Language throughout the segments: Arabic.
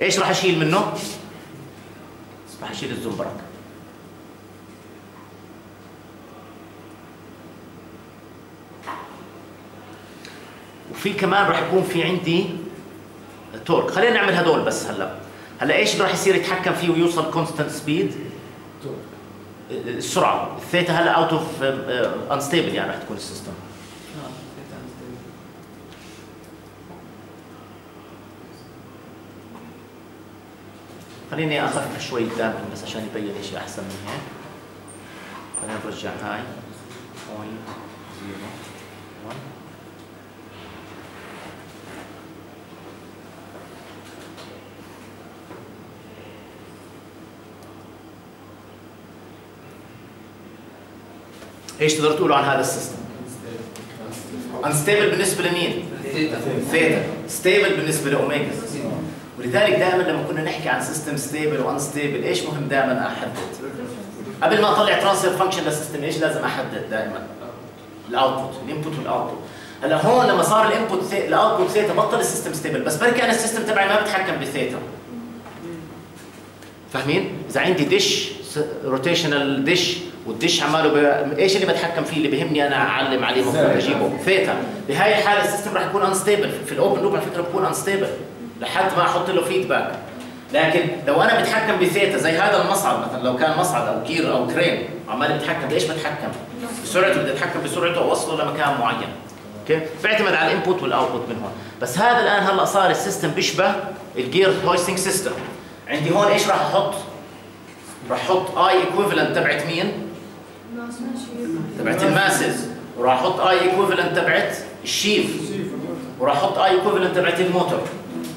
إيش راح أشيل منه؟ راح أشيل الزنبرك وفي كمان راح يكون في عندي torque. خلينا نعمل هدول بس هلا. هلا إيش اللي راح يصير يتحكم فيه ويوصل constant speed السرعة. الثيتا هلا out of unstable يعني راح تكون ال system. خليني اخفف شوي قدامكم بس عشان يبين شيء أحسن من هيك. خلينا نرجع هاي. point zero 1 إيش تقدر تقولوا عن هذا السيستم؟ unstable بالنسبة لمين؟ ثيتا stable بالنسبة لأوميجا. ولذلك دائما لما كنا نحكي عن system stable و unstable إيش مهم دائما أحدد؟ قبل ما أطلع transfer function لل system إيش لازم أحدد دائما؟ ال output ال input وال output هلأ هون لما صار ال input ال output theta بطل ال system stable بس بركي أنا ال system تبعي ما بتحكم بثيتا فاهمين؟ إذا عندي dish rotational dish وال dish عماله ب... إيش اللي بتحكم فيه؟ اللي بيهمني أنا أعلم عليه المفروض أجيبه. ثيتا بهاي الحالة ال system راح يكون unstable في ال open loop على فكره بيكون unstable لحد ما أحط له feedback لكن لو أنا بتحكم بثيتا زي هذا المصعد مثلا لو كان مصعد أو gear أو crane عمال بتحكم بايش بتحكم؟ بسرعته بدي أتحكم بسرعته وأوصله لمكان معين. أوكي؟ بيعتمد على ال input وال output من هون. بس هذا الآن هلأ صار ال system بيشبه ال geared hoisting system عندي هون إيش راح أحط؟ راح أحط a equivalent تبعت مين؟ تبعت ال masses. وراح أحط a equivalent تبعت ال sheave. وراح أحط a equivalent تبعت الموتور.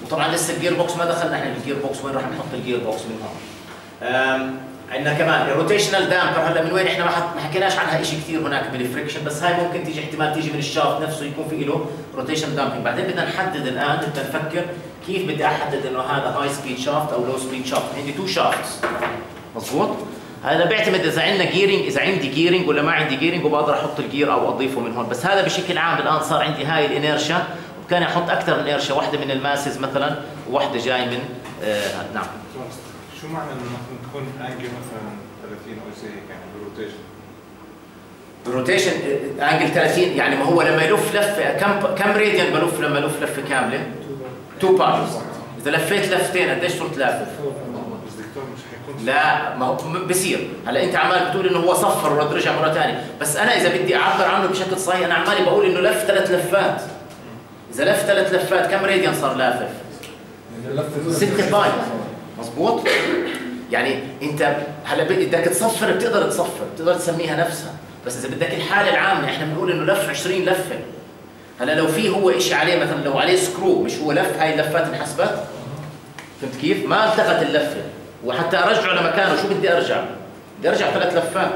وطبعا لسه ال gear box ما دخلنا إحنا ال gear box وين راح نحط ال gear box من هون. عندنا كمان ال rotational damper هلا من وين؟ إحنا ما حكيناش عنها شيء كثير هناك بال friction بس هاي ممكن تيجي احتمال تيجي من ال shaft نفسه يكون في له rotation damping بعدين بدنا نحدد الآن بدنا نفكر كيف بدي أحدد إنه هذا high speed shaft أو low speed shaft عندي two shafts مضبوط هذا بيعتمد إذا عندنا gearing إذا عندي جيرنج ولا ما عندي gearing وبقدر أحط ال gear أو أضيفه من هون. بس هذا بشكل عام الآن صار عندي هاي ال inertia وكان أحط أكثر من inertia واحدة من ال masses مثلا وواحدة جاي من آه نعم. شو معنى إنه تكون angle مثلا 30 أو زي هيك؟ يعني بال rotation ال rotation angle 30 يعني ما هو لما يلف لفة كم كم راديان بلف لما الف لفة كاملة؟ 2 pi's إذا لفيت لفتين قديش صرت لافف؟ بس دكتور مش حيكون لا ما هو بصير. هلا أنت عمال بتقول إنه هو صفر ورد رجع مرة ثانية بس أنا إذا بدي أعبر عنه بشكل صحيح أنا عمالي بقول إنه لف ثلاث لفات. اذا لف ثلاث لفات. كم راديان صار لافف؟ ستة pi مظبوط؟ يعني انت هلا بدك تصفر بتقدر تصفر بتقدر تسميها نفسها. بس إذا بدك الحالة العامة إحنا بنقول إنه لف 20 لفة. هلا لو في هو شيء عليه مثلا لو عليه screw مش هو لف هاي اللفات انحسبت فهمت كيف؟ ما التغت اللفة. وحتى أرجعه لمكانه شو بدي أرجع؟ بدي أرجع ثلاث لفات.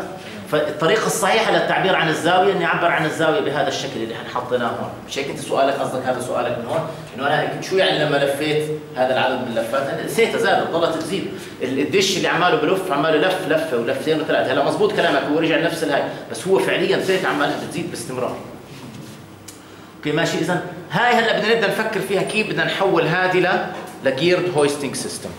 فالطريقة الصحيحة للتعبير عن الزاوية إني أعبر عن الزاوية بهذا الشكل اللي إحنا حطيناه هون مش هيك أنت سؤالك قصدك هذا سؤالك من هون؟ إنه أنا شو يعني لما لفيت هذا العدد من اللفات أنا نسيتها زادت ضلت تزيد ال dish اللي عماله بلف عماله لف لفه ولفتين وثلاثة. هلا مزبوط كلامك هو رجع نفس الهاي بس هو فعليا زيت عمالها بتزيد باستمرار. أوكي ماشي. اذا هاي هلا بدنا نبدأ نفكر فيها كيف بدنا نحول هذه ل geared hoisting system